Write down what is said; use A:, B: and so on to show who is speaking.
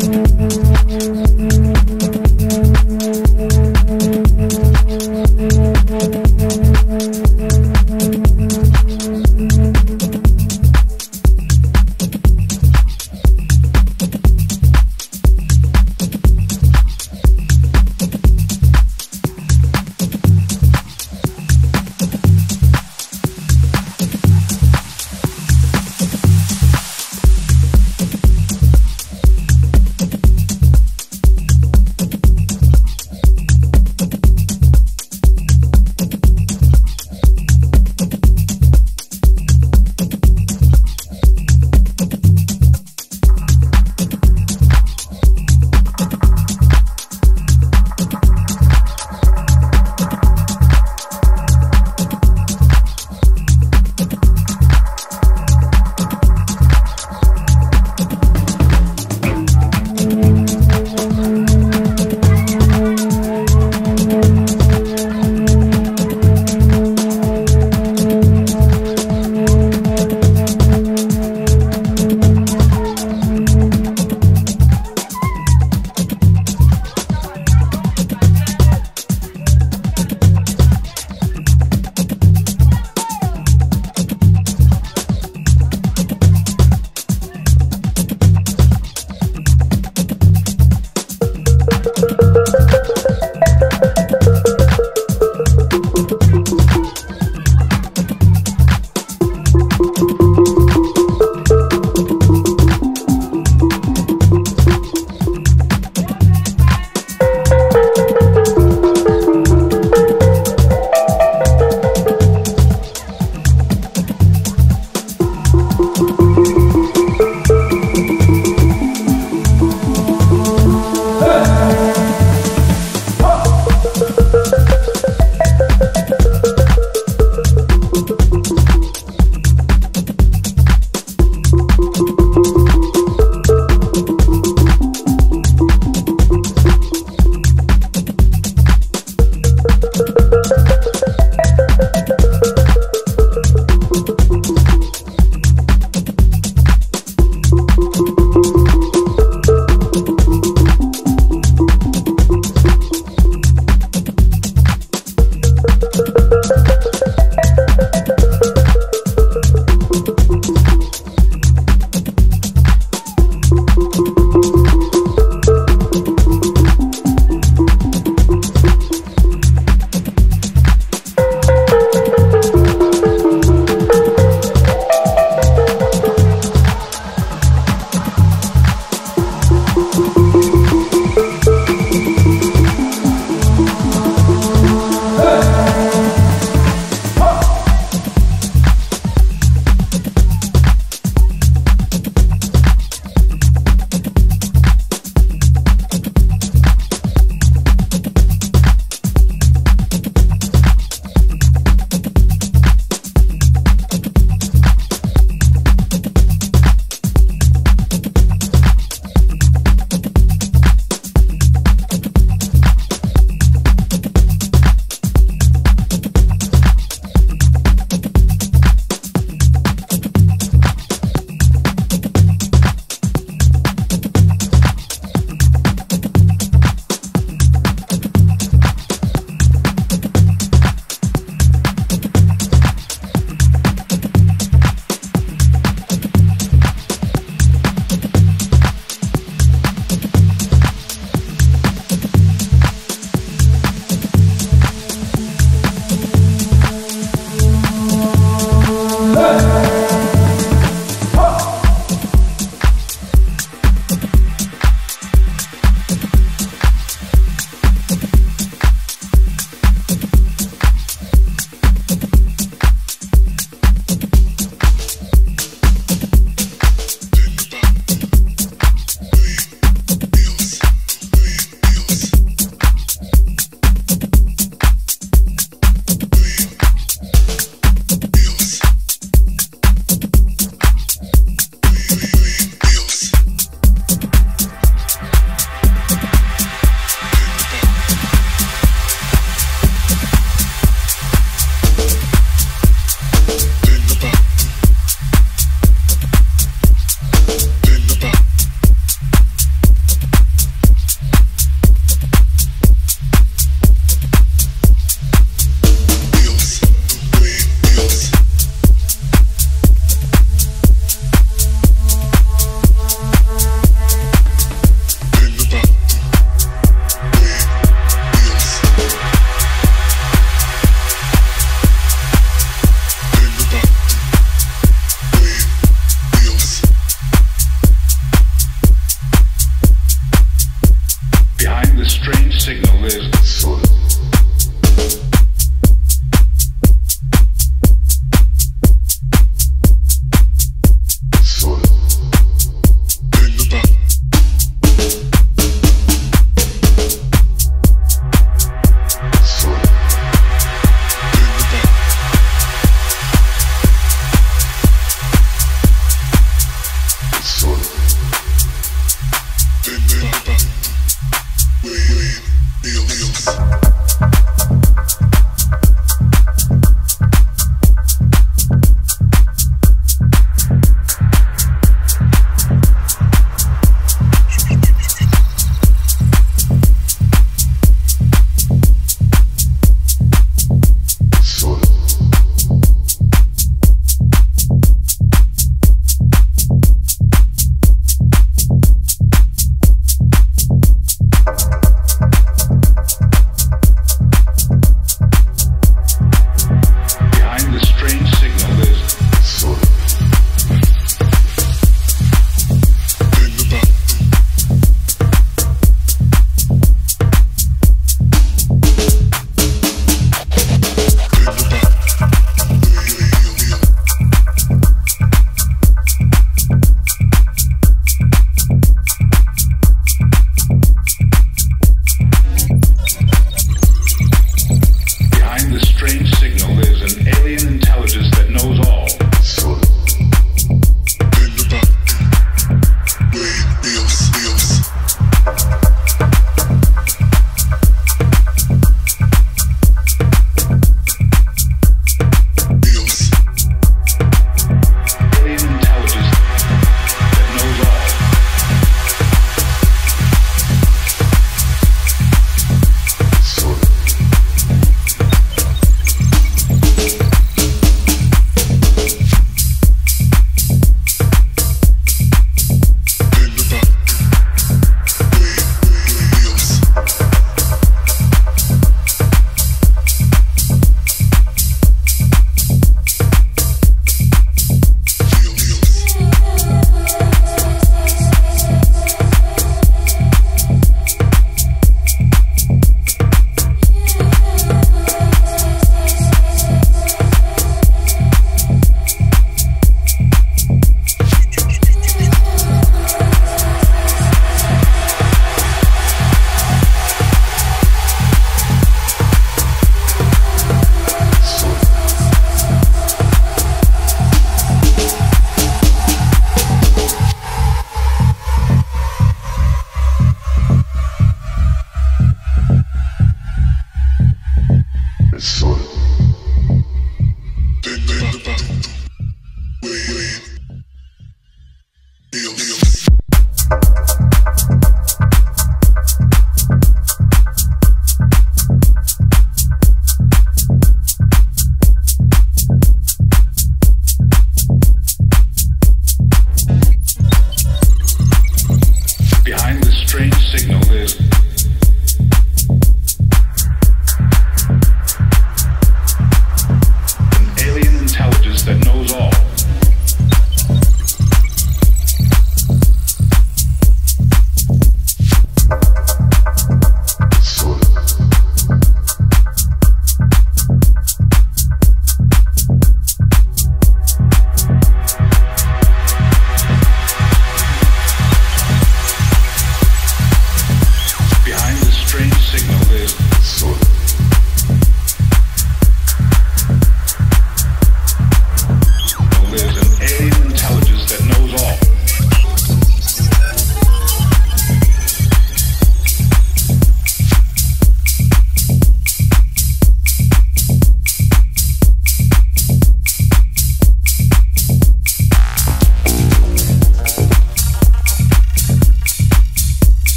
A: Thank you. Mix.